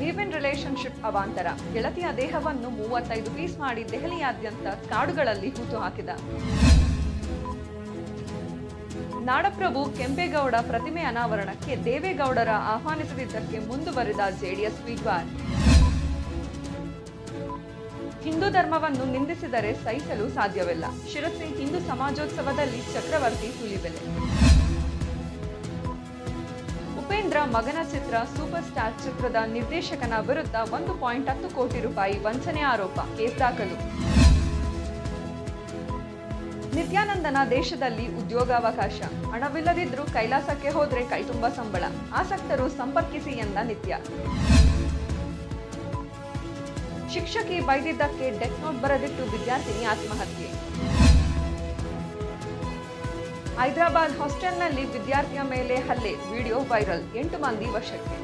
Live in relationship ಅವಾಂತರ. ಗೆಳತಿಯ ದೇಹವನ್ನು ಮೂವತ್ತೈದು ಪೀಸ್ ಮಾಡಿ ದೆಹಲಿಯಾದ್ಯಂತ ಕಾಡುಗಳಲ್ಲಿ ಹೂತು ಹಾಕಿದ. ನಾಡಪ್ರಭು ಕೆಂಪೇಗೌಡ ಪ್ರತಿಮೆ ಅನಾವರಣಕ್ಕೆ ದೇವೇಗೌಡರ ಆಹ್ವಾನಿಸದಿದ್ದಕ್ಕೆ ಮುಂದುವರಿದ ಜೆಡಿಎಸ್ ವಿದ್ವಾನ್ ಹಿಂದೂ ಧರ್ಮವನ್ನು ನಿಂದಿಸಿದರೆ ಸಹಿಸಲು ಸಾಧ್ಯವಿಲ್ಲ. ಶಿರಸಿ ಹಿಂದೂ ಸಮಾಜೋತ್ಸವದಲ್ಲಿ ಚಕ್ರವರ್ತಿ ಸುಲಿಬೆಲೆ ಮಗನ ಚಿತ್ರ ಸೂಪರ್ ಸ್ಟಾರ್ ಚಿತ್ರದ ನಿರ್ದೇಶಕನ ವಿರುದ್ಧ ಒಂದು ಪಾಯಿಂಟ್ ಹತ್ತು ಕೋಟಿ ರೂಪಾಯಿ ವಂಚನೆ ಆರೋಪ. ಕೇಸ್ ದಾಖಲು. ನಿತ್ಯಾನಂದನ ದೇಶದಲ್ಲಿ ಉದ್ಯೋಗಾವಕಾಶ. ಹಣವಿಲ್ಲದಿದ್ರೂ ಕೈಲಾಸಕ್ಕೆ ಹೋದ್ರೆ ಕೈತುಂಬ ಸಂಬಳ. ಆಸಕ್ತರು ಸಂಪರ್ಕಿಸಿ ಎಂದ ನಿತ್ಯ. ಶಿಕ್ಷಕಿ ಬೈದಿದ್ದಕ್ಕೆ ಡೆತ್ ನೋಟ್ ಬರೆದಿಟ್ಟು ವಿದ್ಯಾರ್ಥಿನಿ ಆತ್ಮಹತ್ಯೆ. ಹೈದರಾಬಾದ್ ಹಾಸ್ಟೆಲ್ನಲ್ಲಿ ವಿದ್ಯಾರ್ಥಿಯ ಮೇಲೆ ಹಲ್ಲೆ, ವಿಡಿಯೋ ವೈರಲ್, ಎಂಟು ಮಂದಿ ವಶಕ್ಕೆ.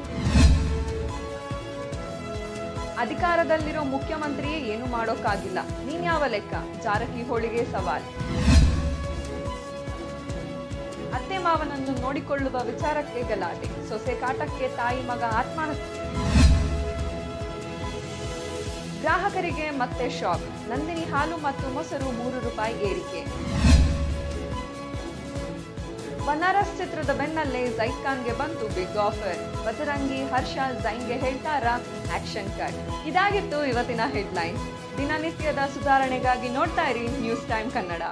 ಅಧಿಕಾರದಲ್ಲಿರೋ ಮುಖ್ಯಮಂತ್ರಿಯೇ ಏನು ಮಾಡೋಕ್ಕಾಗಿಲ್ಲ. ನೀನ್ಯಾವ ಲೆಕ್ಕ? ಜಾರಕಿಹೊಳಿಗೆ ಸವಾಲ್. ಅತ್ತೆ ಮಾವನನ್ನು ನೋಡಿಕೊಳ್ಳುವ ವಿಚಾರಕ್ಕೆ ಗಲಾಟೆ. ಸೊಸೆ ಕಾಟಕ್ಕೆ ತಾಯಿ ಮಗ ಆತ್ಮಹತ್ಯೆ. ಗ್ರಾಹಕರಿಗೆ ಮತ್ತೆ ಶಾಕ್. ನಂದಿನಿ ಹಾಲು ಮತ್ತು ಮೊಸರು ಮೂರು ರೂಪಾಯಿ ಏರಿಕೆ. ಬನಾರಸ್ ಚಿತ್ರದ ಬೆನ್ನಲ್ಲೇ ಜೈದ್ ಖಾನ್ಗೆ ಬಂತು ಬಿಗ್ ಆಫರ್ ಬಜರಂಗಿ ಹರ್ಷ ಜೈನ್ಗೆ ಹೇಳ್ತಾರ? ಆಕ್ಷನ್ ಕಟ್ ಇದಾಗಿತ್ತು ಇವತ್ತಿನ ಹೆಡ್ಲೈನ್ ದಿನನಿತ್ಯದ ಸುಧಾರಣೆಗಾಗಿ ನೋಡ್ತಾ ಇರಿ ನ್ಯೂಸ್ ಟೈಮ್ ಕನ್ನಡ